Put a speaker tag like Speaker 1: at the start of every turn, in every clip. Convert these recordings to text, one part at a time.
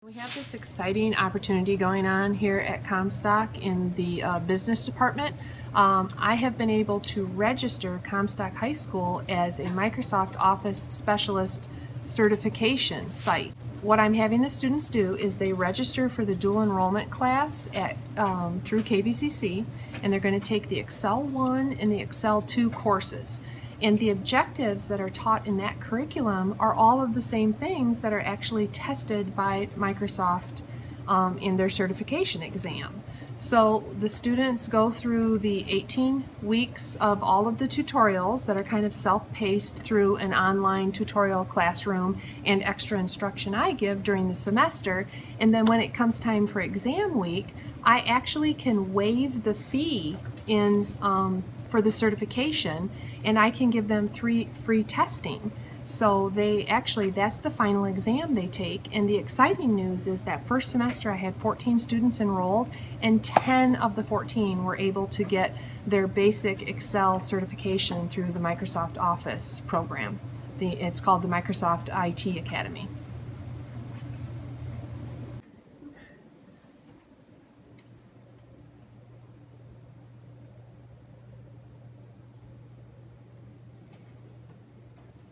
Speaker 1: We have this exciting opportunity going on here at Comstock in the uh, business department. Um, I have been able to register Comstock High School as a Microsoft Office Specialist certification site. What I'm having the students do is they register for the dual enrollment class at, um, through KVCC and they're going to take the Excel 1 and the Excel 2 courses. And the objectives that are taught in that curriculum are all of the same things that are actually tested by Microsoft um, in their certification exam. So the students go through the 18 weeks of all of the tutorials that are kind of self-paced through an online tutorial classroom and extra instruction I give during the semester. And then when it comes time for exam week, I actually can waive the fee in um, for the certification and I can give them three free testing. So they actually, that's the final exam they take. And the exciting news is that first semester I had 14 students enrolled and 10 of the 14 were able to get their basic Excel certification through the Microsoft Office program. The, it's called the Microsoft IT Academy.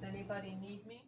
Speaker 1: anybody need me?